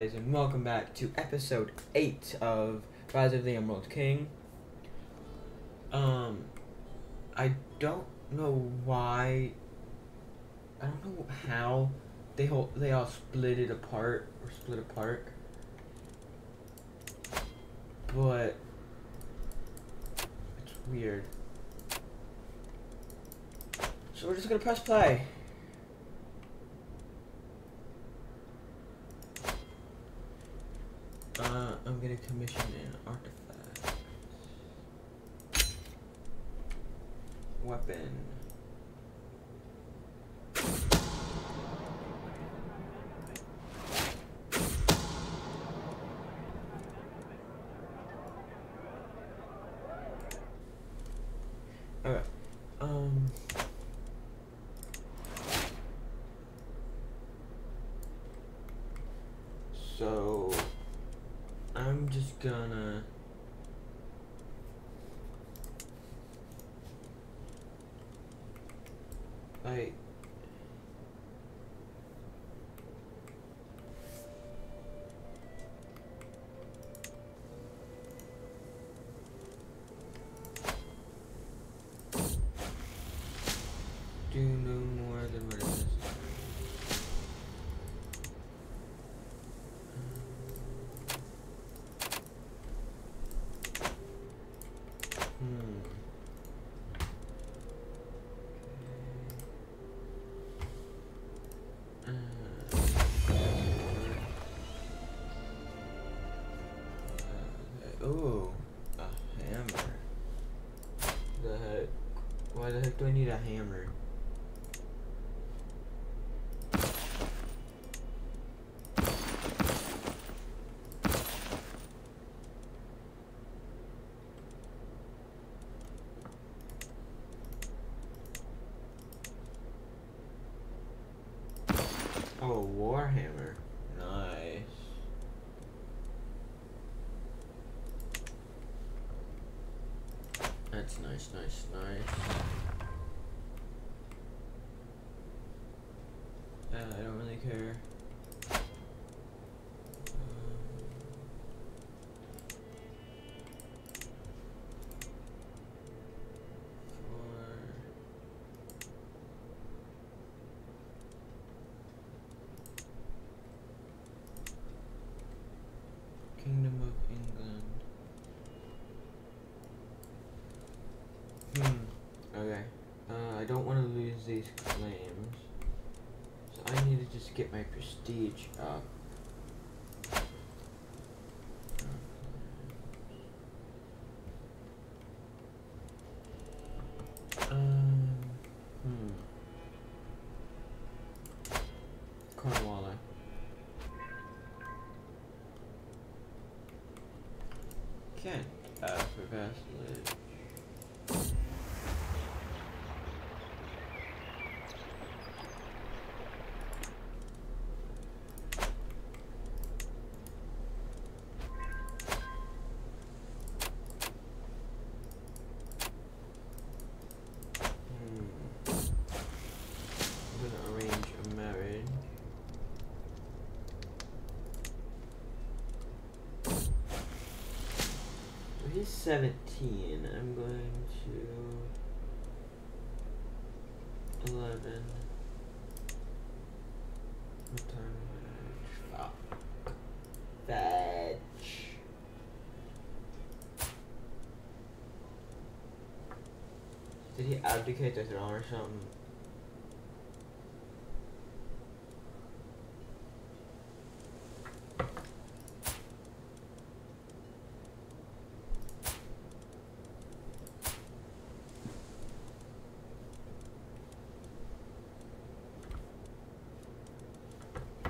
guys, and welcome back to episode 8 of Rise of the Emerald King. Um, I don't know why, I don't know how they they all split it apart, or split apart, but it's weird. So we're just gonna press play. Uh, I'm gonna commission an artifact. Weapon. Okay. Um. So. I'm just gonna. Like. Do no more than what it is. Hmm. Uh, ooh, a hammer. The heck? Why the heck do I need a hammer? Oh, Warhammer. Nice. That's nice, nice, nice. Uh, I don't really care. Um, for Kingdom of England. Hmm. Okay. Uh, I don't want to lose these claims. So I need to just get my prestige up. Um, hmm. Cornwallis. Can't ask for vassalage. Hmm. I'm gonna arrange a marriage. So he's 17. I'm going to 11. What time? Fuck. Fetch. Did he abdicate the throne or something?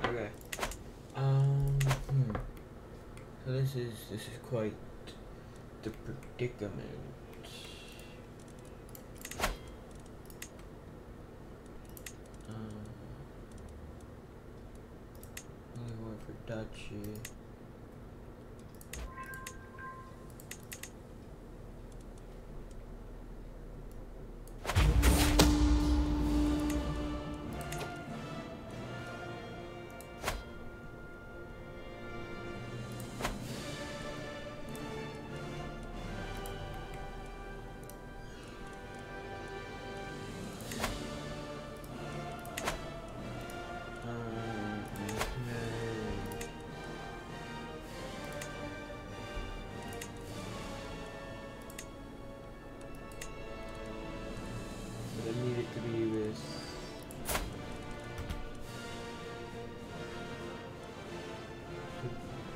Okay. Um. Hmm. So this is this is quite the predicament. Um. Only one for duchy.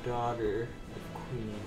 Daughter of Queen.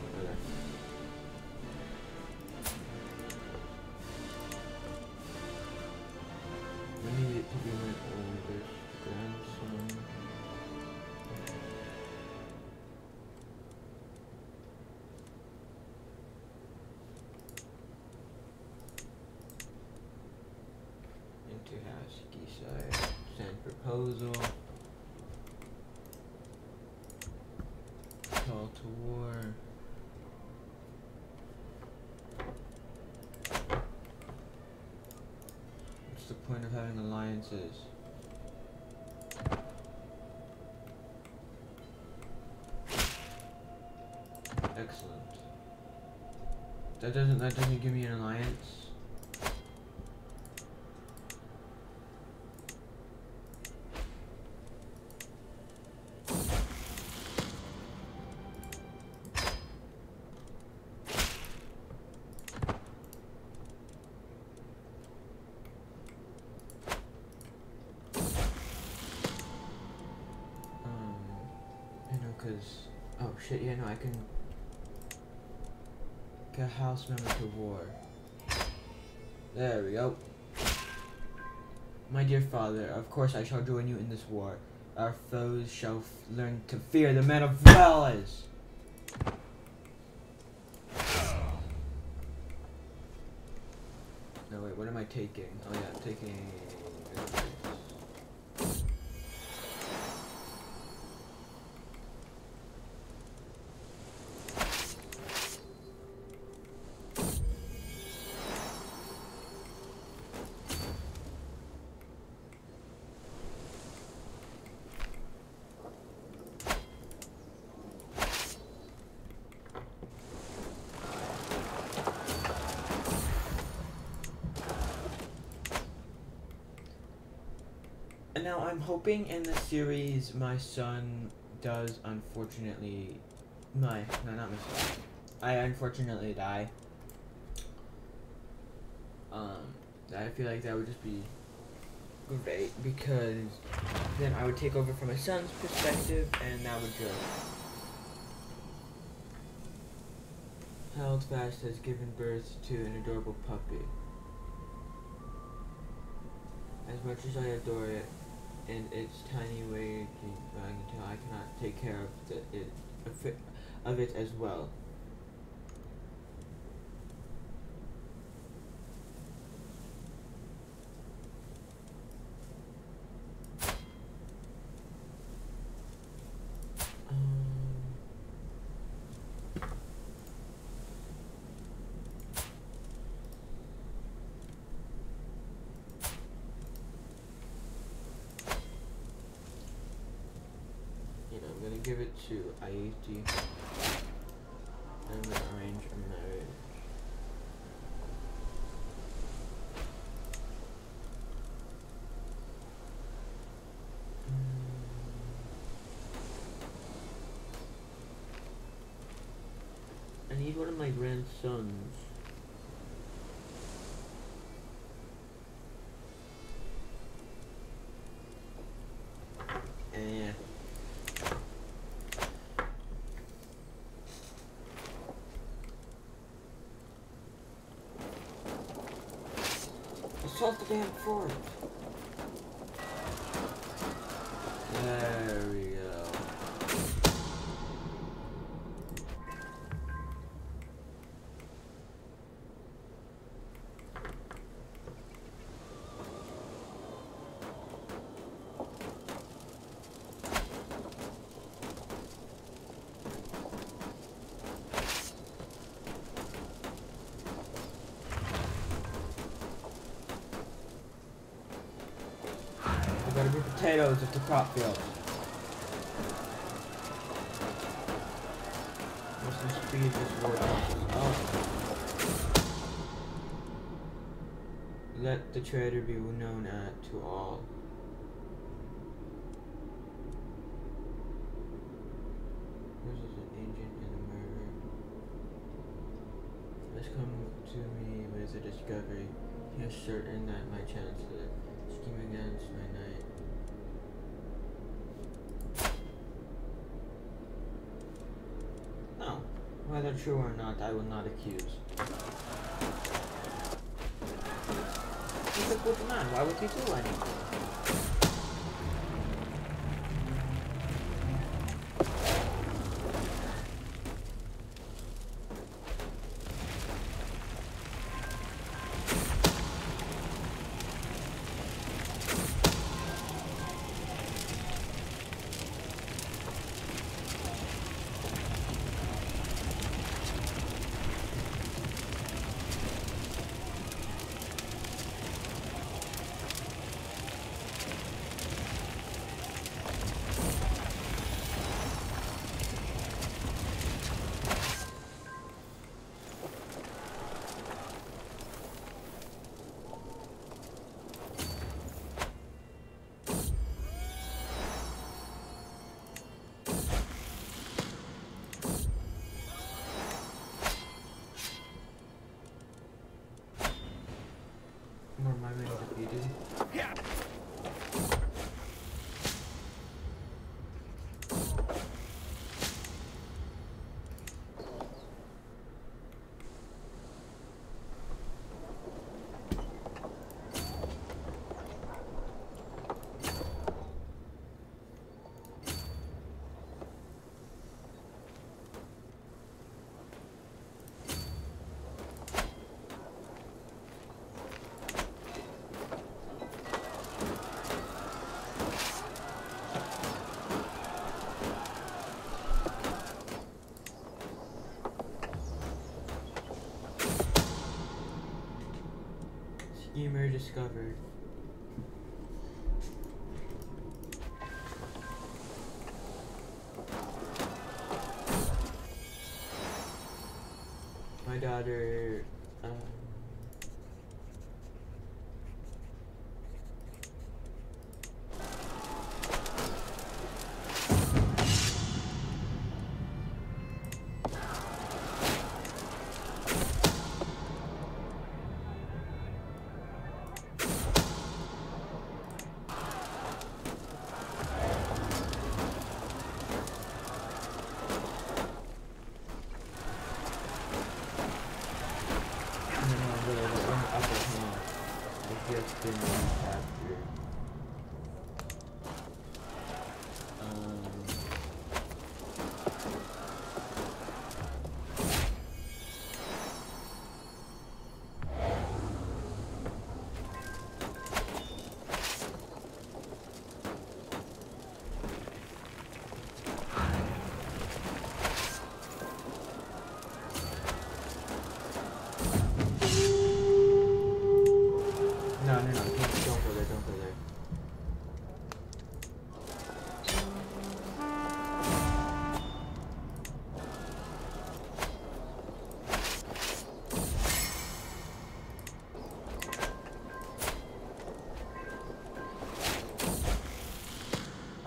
What's the point of having alliances? Excellent. That doesn't that doesn't give me an alliance. Um, you know, cause oh shit, yeah, no, I can get a house member to war. There we go. My dear father, of course I shall join you in this war. Our foes shall learn to fear the men of Veles. No wait, what am I taking? Oh yeah, I'm taking. Now I'm hoping in the series my son does unfortunately my no not my son. I unfortunately die. Um I feel like that would just be great because then I would take over from my son's perspective and that would just Held Fast has given birth to an adorable puppy. As much as I adore it, in its tiny way until I cannot take care of the, it, of it as well. To Aiti. I'm gonna arrange a marriage. I need one of my grandsons. Eh. Assault the damn fort. Potatoes at the crop field. What's the speed this word? Oh. Let the traitor be known at to all. This is an agent in a murder. Has come to me with a discovery. He is certain that my chancellor scheme against my knight. Whether true or not, I will not accuse. He's a good man. Why would he do anything? Discovered. My daughter. Um,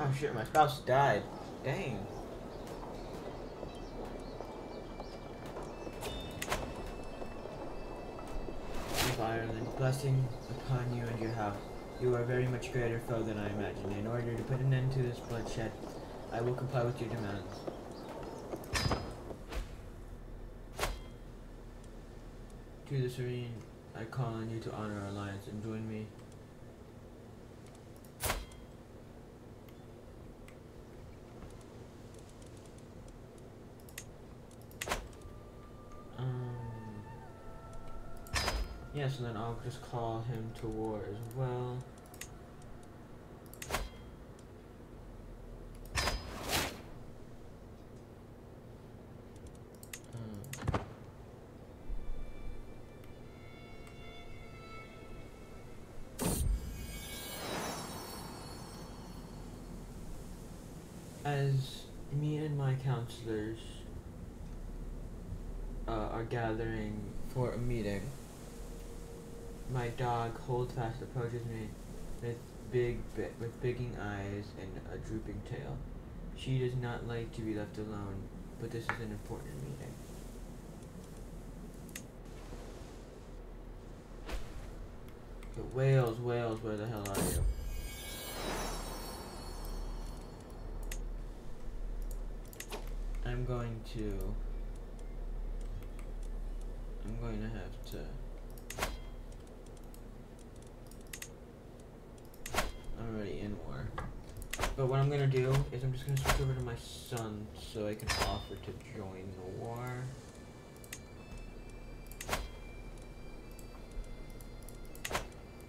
Oh shit, my spouse died. Dang. Ireland, blessing upon you and your house. You are a very much greater foe than I imagined. In order to put an end to this bloodshed, I will comply with your demands. To the serene, I call on you to honor our alliance and join me. Yes, and then I'll just call him to war as well. Um, As me and my counselors uh, are gathering for a meeting, my dog Holdfast approaches me with big, with bigging eyes and a drooping tail. She does not like to be left alone, but this is an important meeting. But Wales, Wales, where the hell are you? I'm going to I'm going to have to. Already in war. But what I'm gonna do is I'm just gonna switch over to my son so I can offer to join the war.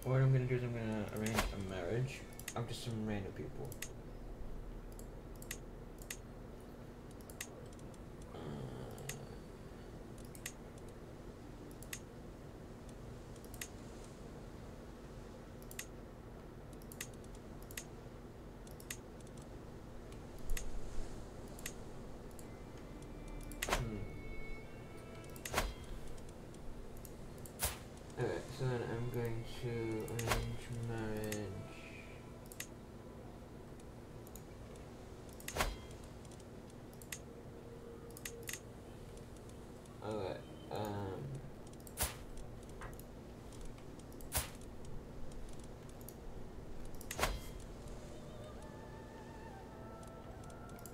What I'm gonna do is I'm gonna arrange a marriage of just some random people. Uh, Hmm. Okay, so then I'm going to arrange marriage. Okay, um.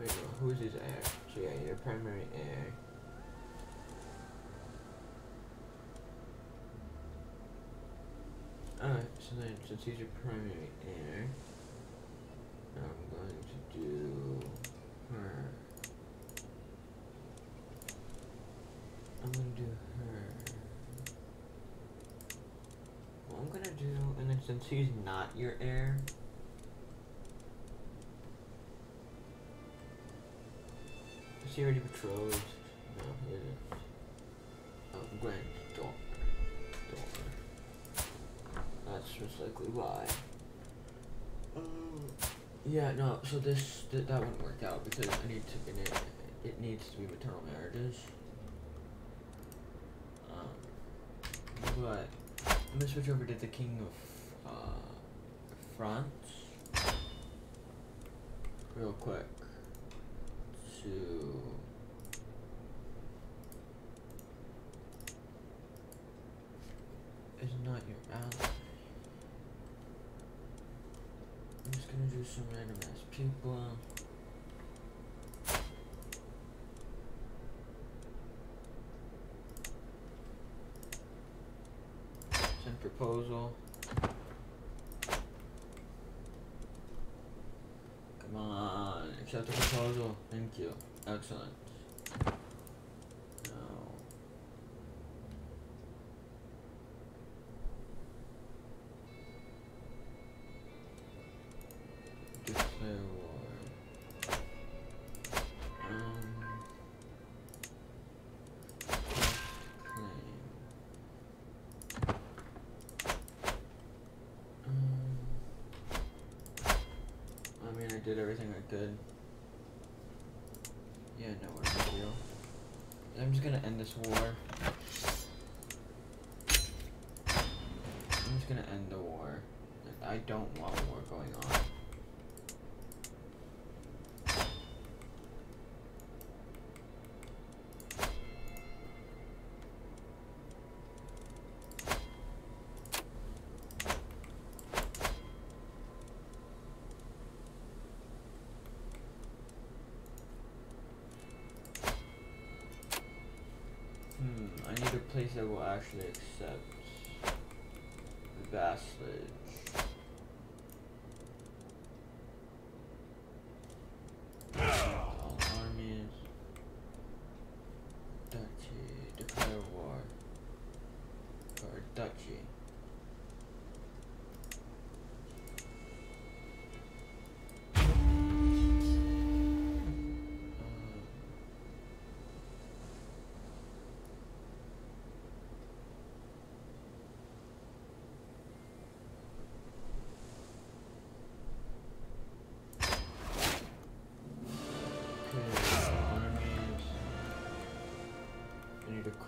Wait, who's his heir? So yeah, your primary heir. Alright, so then since he's your primary heir, I'm going to do her. I'm gonna do her. What I'm gonna do, and then since he's not your heir, is patrols. No, he isn't. Oh, granddaughter. Daughter. That's most likely why. Um, yeah, no. So this th- that wouldn't work out because I need to. It, it needs to be maternal marriages. Um, but I'm gonna switch over to the king of uh, France real quick to. Is not your ally. I'm just gonna do some random ass people. Send proposal. Come on, accept the proposal. Thank you. Excellent. War. I'm just gonna end the war. I don't want war going on. Hmm, I need a place that will actually accept vassalage.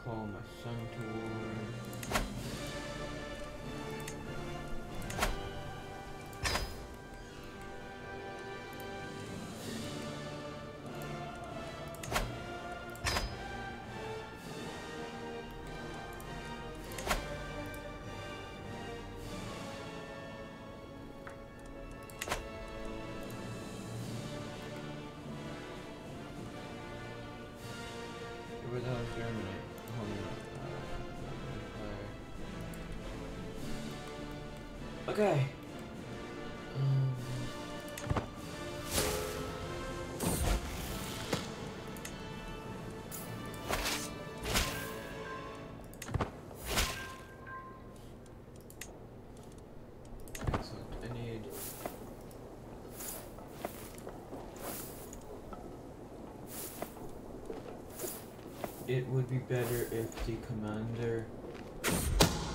Call my son to war. Okay. It would be better if the commander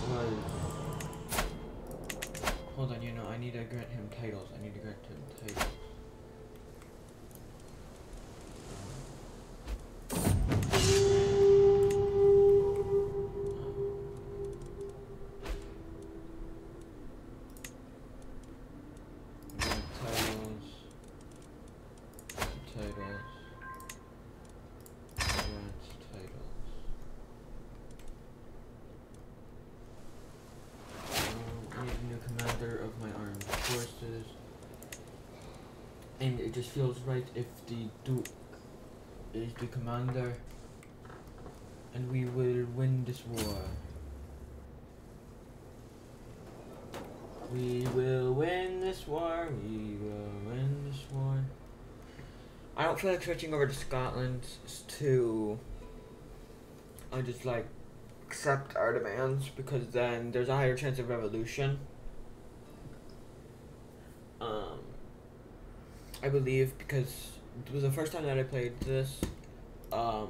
was. Hold on, you know, I need to grant him titles. I need to grant him titles. And it just feels right if the Duke is the commander. And we will win this war. We will win this war. We will win this war. I don't feel like switching over to Scotland to. I just like accept our demands because then there's a higher chance of revolution. Um, I believe because it was the first time that I played this. Um,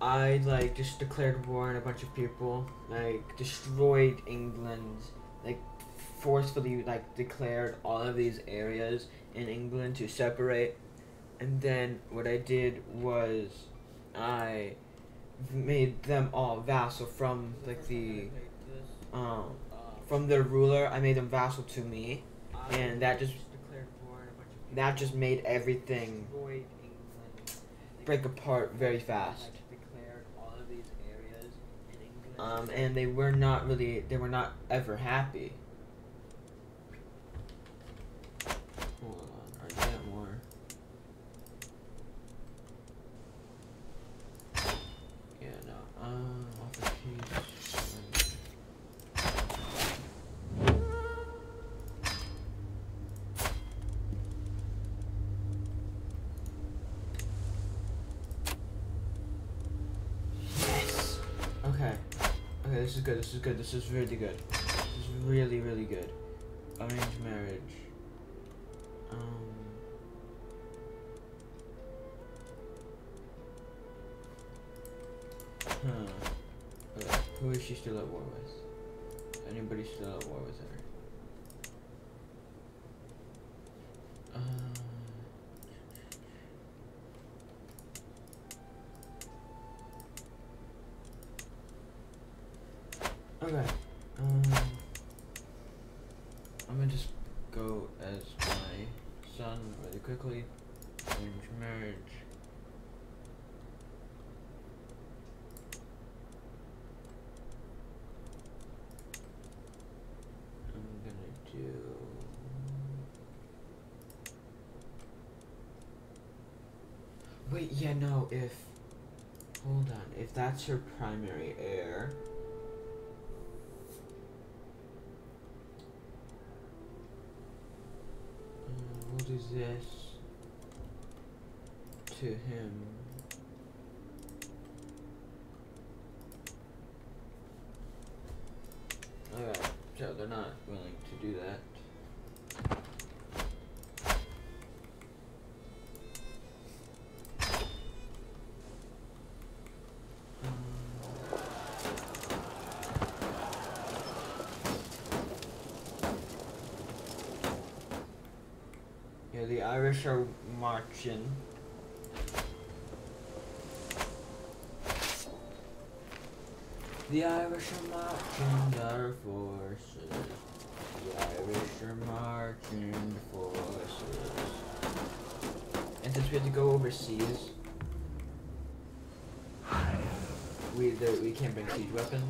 I like just declared war on a bunch of people, like destroyed England, like forcefully like declared all of these areas in England to separate, and then what I did was I made them all vassal from like the um from their ruler. I made them vassal to me, and that just that just made everything break apart very fast. Um, and they were not really, they were not ever happy. Hold on, I get more. Yeah, no, um, offer peace. Yes! Okay. Okay, this is good, this is good, this is really good. This is really, really good. Arranged marriage. Um. Huh. Who is she still at war with? Anybody still at war with her? Uh, okay. Um, I'm gonna just go as my son really quickly. Arrange marriage. I'm gonna do. Wait, yeah, no, if. Hold on, if that's her primary heir. Mm, what is this to him. Irish are marching. The Irish are marching their forces. The Irish are marching forces. And since we have to go overseas, we there, we can't bring siege weapons,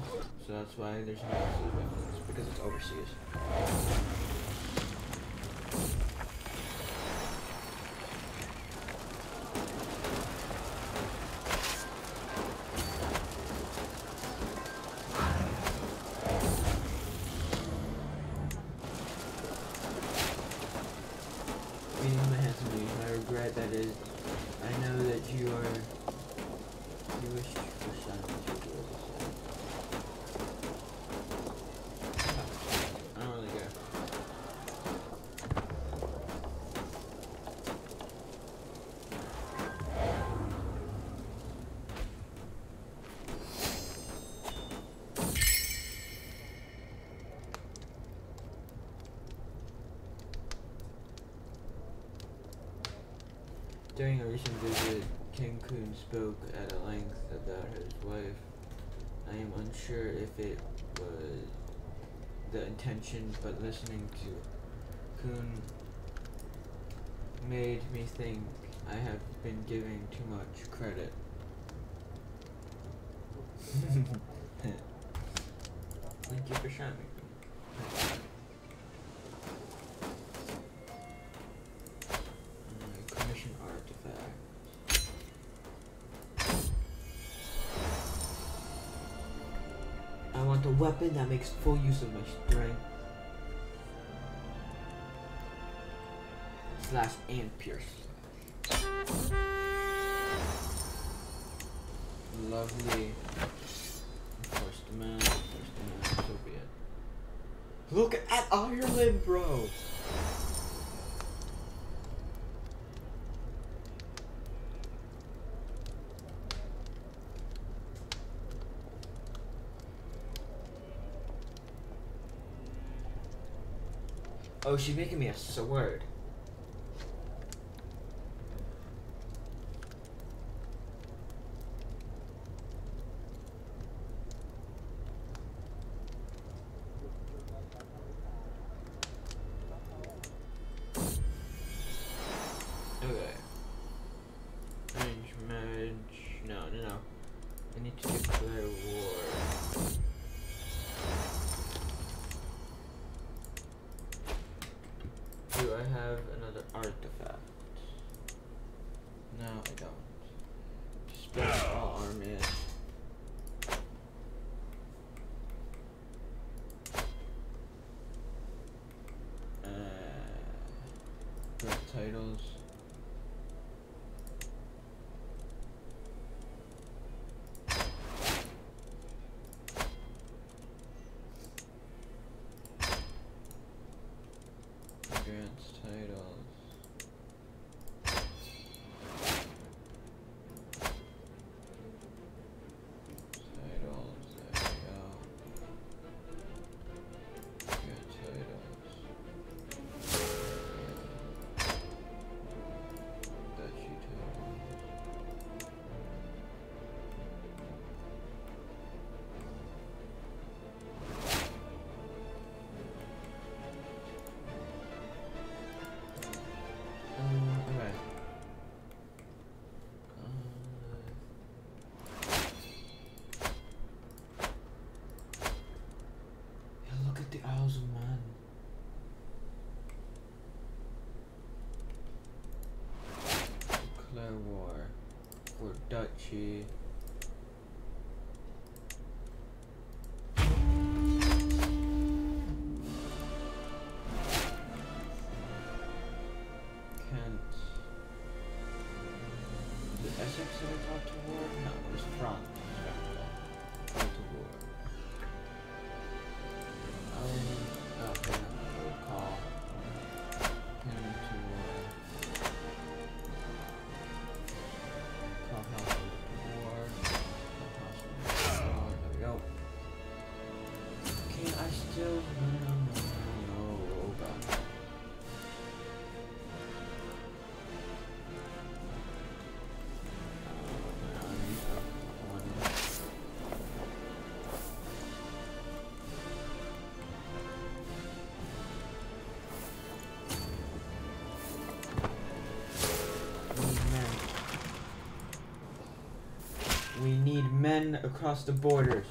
so that's why there's no siege weapons because it's overseas. Listening to Kun made me think I have been giving too much credit. Thank you for. Uh, commission artifact. I want a weapon that makes full use of my strength. Slash and pierce. Lovely. First man, first man, so be it. Look at Ireland, bro! Oh, she's making me a sword. Duchy. Kent. Did Essex go men across the borders.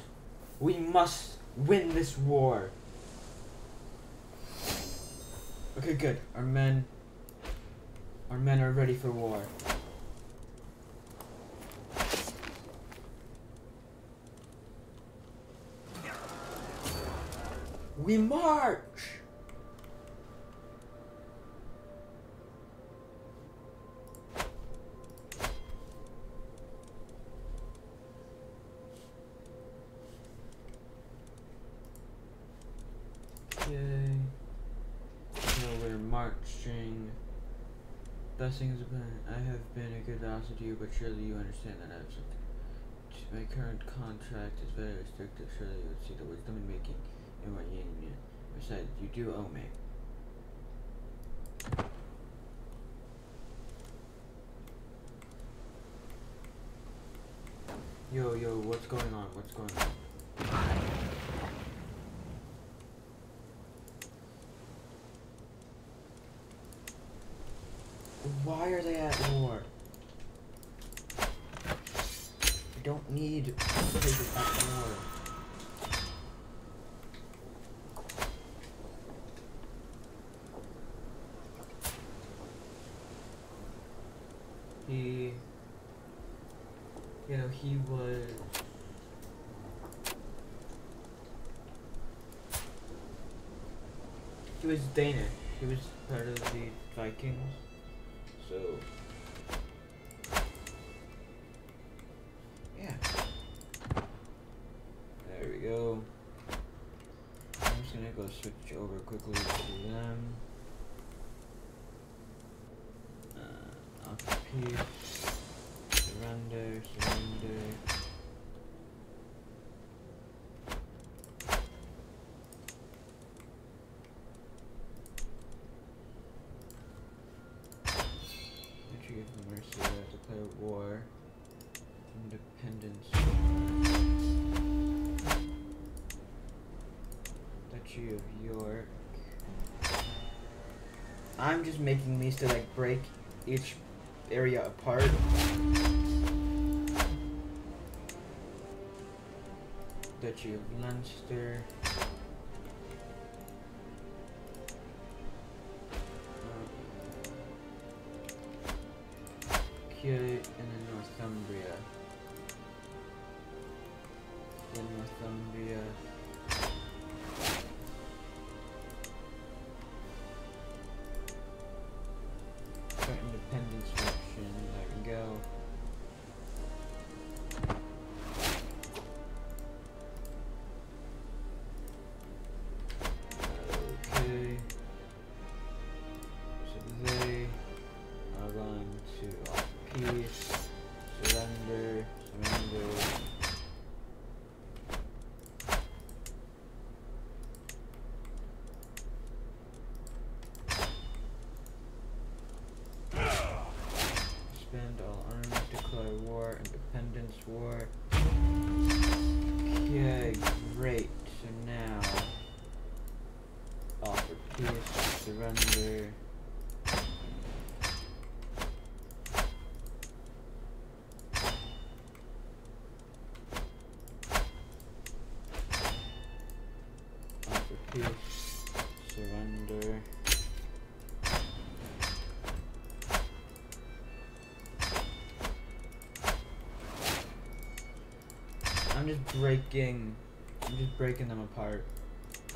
We must win this war. Okay, good. Our men our men are ready for war. We march! Blessings upon I have been a good vassal to you, but surely you understand that I have something. My current contract is very restrictive. Surely you would see the wisdom in making in what you union. Besides, you do owe me. Yo, yo, what's going on? What's going on? Why are they at war? I don't need places. He, you know, he was. He was Danish. He was part of the Vikings. So, I'm just making these to like break each area apart. Duchy of Leinster. Here and then Northumbria. Then Northumbria. Just breaking, I'm just breaking them apart.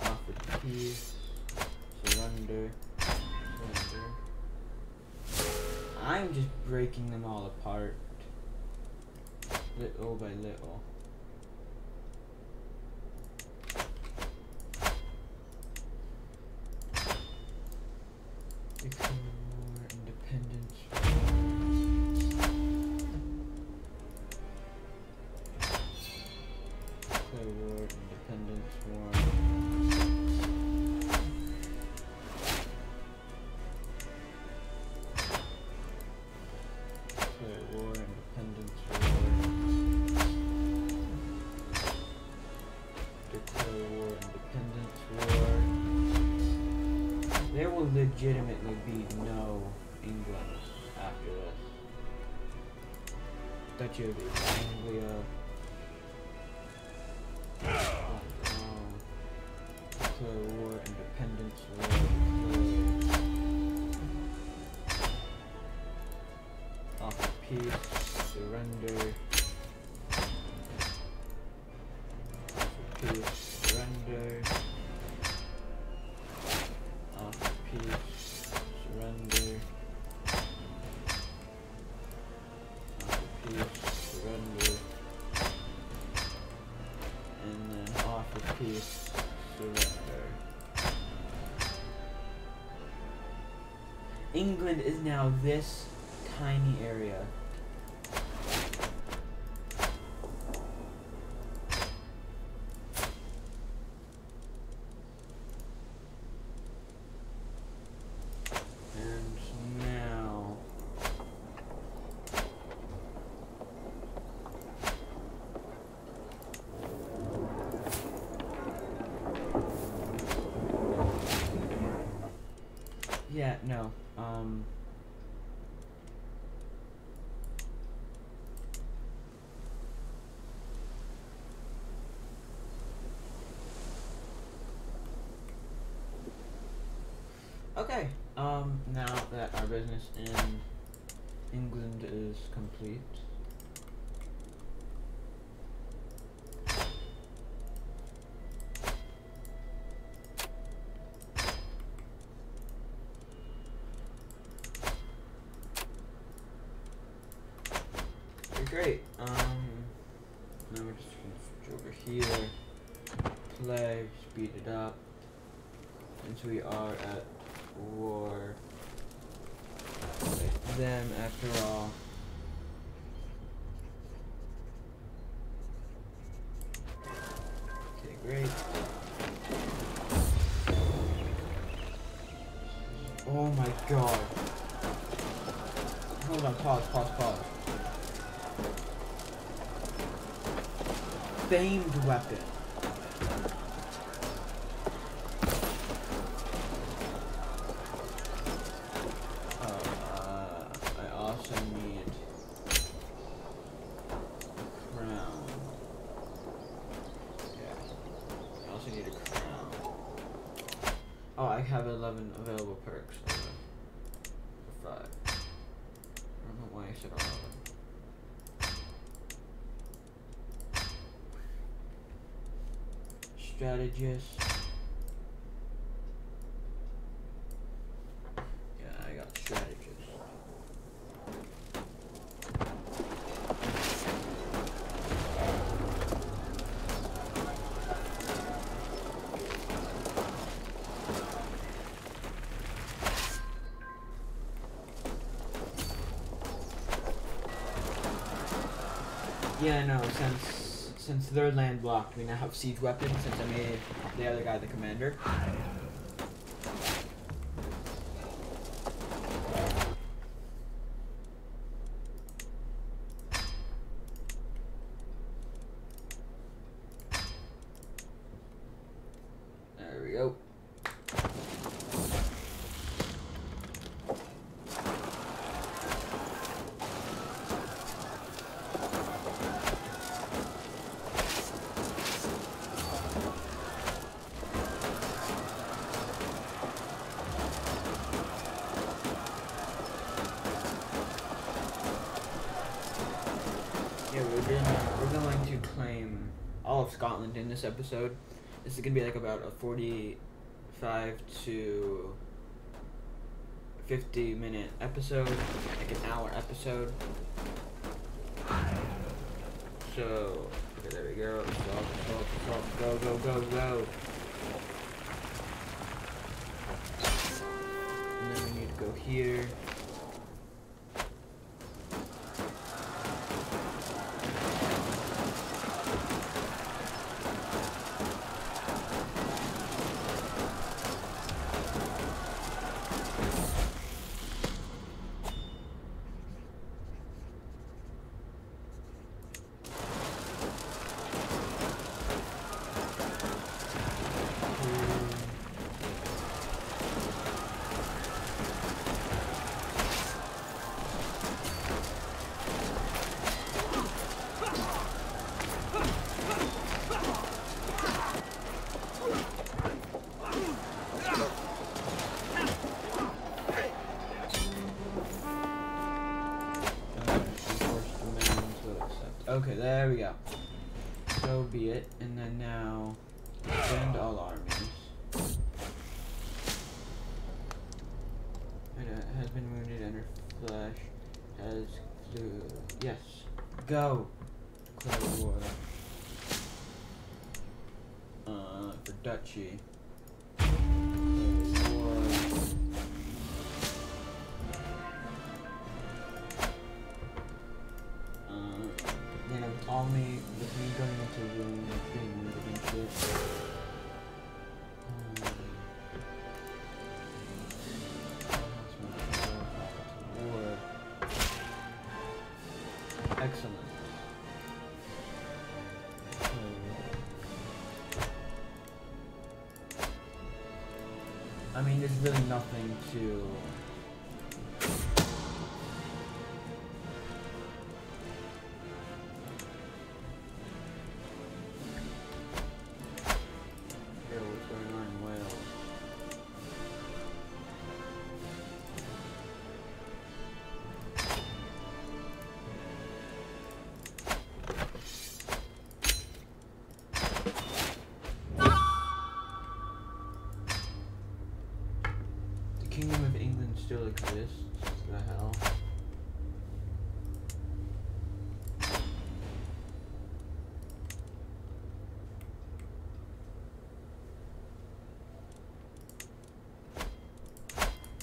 Offer peace, surrender, surrender. I'm just breaking them all apart, little by little. Legitimately be no England after this. Duchy of Anglia. Oh. Declare war, independence war. Peace, surrender. England is now this tiny area. And now Yeah, no. Um Okay. Um now that our business in England is complete. Great. Um, now we're just over here, play, speed it up, since we are at famed weapon. Uh, I also need crown. Yeah. I also need a crown. Oh, I have 11 available perks. Okay. For five. I don't know why I said 11. Strategist. Since they're landlocked, we now have siege weapons since I made the other guy the commander. There we go. Yeah, we're going to claim all of Scotland in this episode. This is gonna be like about a forty-five to fifty minute episode, like an hour episode. So, okay, there we go. Assault, go, go, go, go. And then we need to go here. Okay, there we go. So be it. And then now, send all armies. It uh, has been wounded and her flesh has flew. Yes. Go. Declare war. Uh, for duchy. I mean, there's really nothing to still exists. The hell?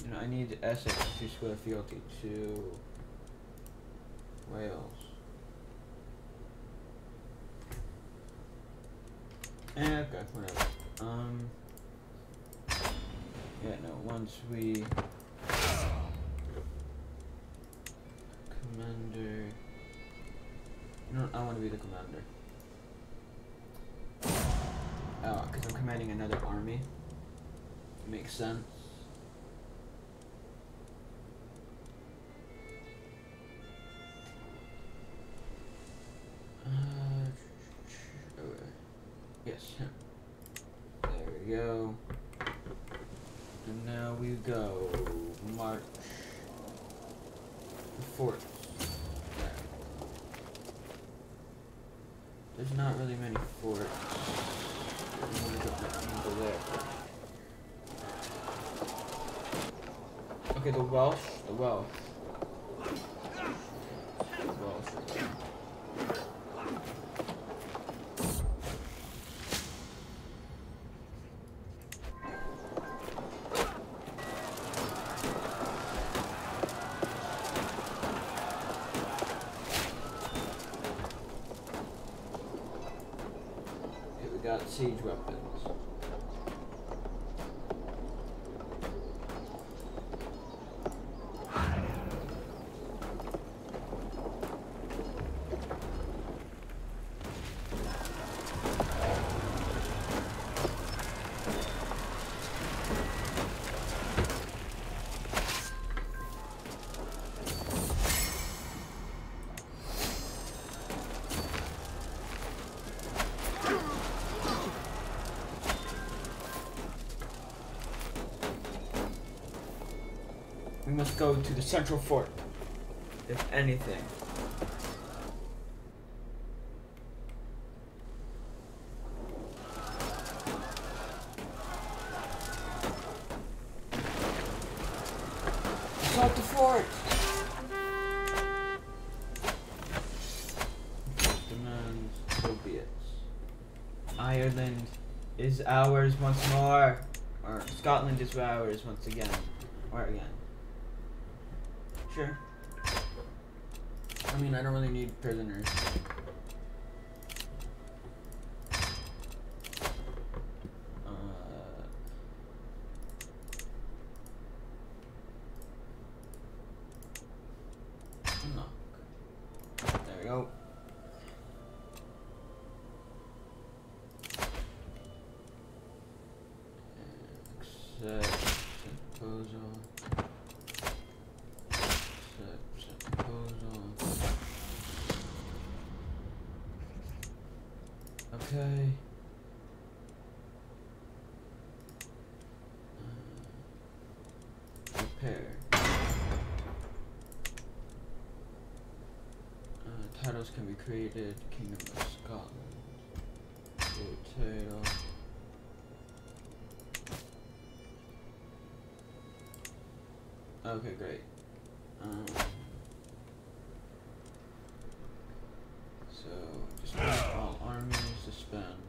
Know, I need Essex to swear fealty to Wales. Eh, okay, whatever. Um. Yeah, no, once we commander No, I want to be the commander. Oh, because I'm commanding another army. Makes sense. Okay, the Welsh, the Welsh. The we got siege weapons. We must go to the central fort. If anything. Assault the fort! Demands, so. Ireland is ours once more. Or Scotland is ours once again. Prisoners. Uh, knock. There we go. Accept proposal. Accept proposal. Okay. Uh, Repair. Uh, titles can be created. Kingdom of Scotland. Title. Okay, great. Um, so, just all armies, suspend.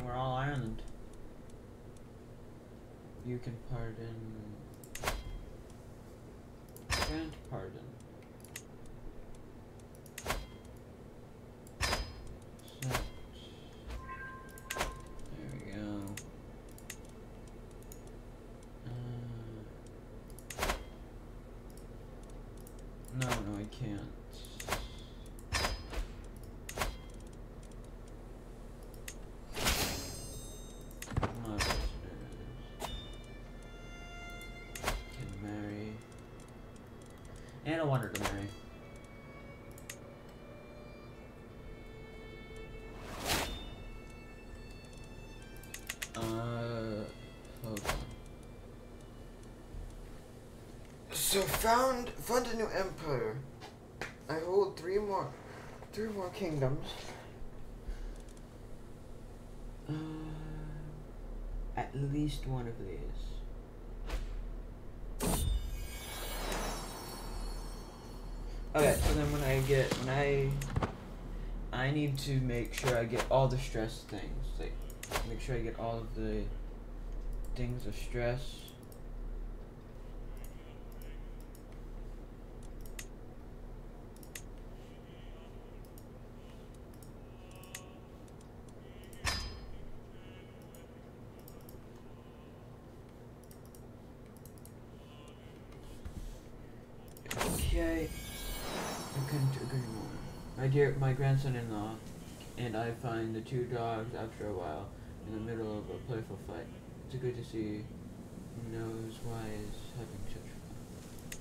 We're all Ireland. You can pardon. Grant pardon. There we go. Uh, no, no, I can't. And I want her to marry. Uh, hold on. So found found a new empire. I hold three more, three more kingdoms. Uh, at least one of these. Okay, so then when I get when I I need to make sure I get all the stress things. Like make sure I get all of the things of stress. Okay. I couldn't agree more. My dear, my grandson-in-law and I find the two dogs after a while in the middle of a playful fight. It's good to see knows why is having such fun.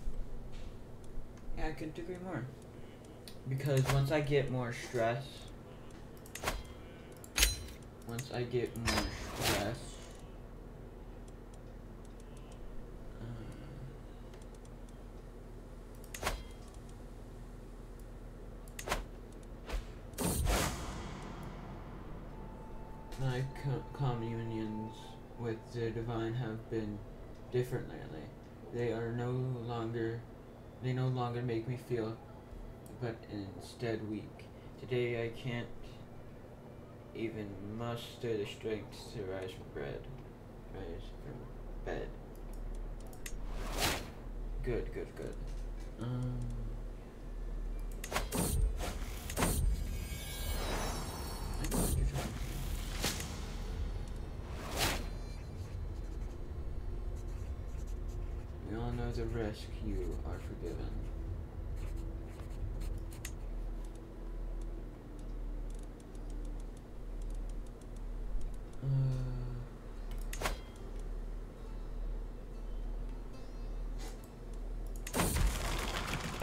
Yeah, I couldn't agree more. Because once I get more stress, once I get more stress, My co- communions with the divine have been different lately. They are no longer, they no longer make me feel, but instead weak. Today I can't even muster the strength to rise from bed. Rise from bed. Good, good, good. Um. You are forgiven. Uh,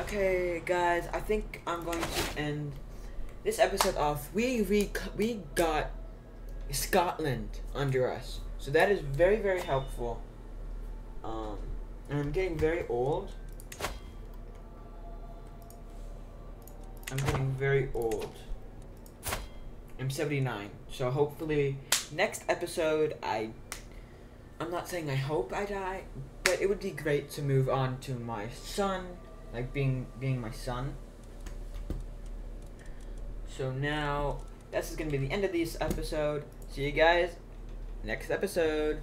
Okay, guys, I think I'm going to end this episode off. We we we got Scotland under us, so that is very very helpful. Um, and I'm getting very old. I'm getting very old. I'm 79, so hopefully next episode I. I'm not saying I hope I die, but it would be great to move on to my son, like being being my son. So now this is gonna be the end of this episode. See you guys next episode.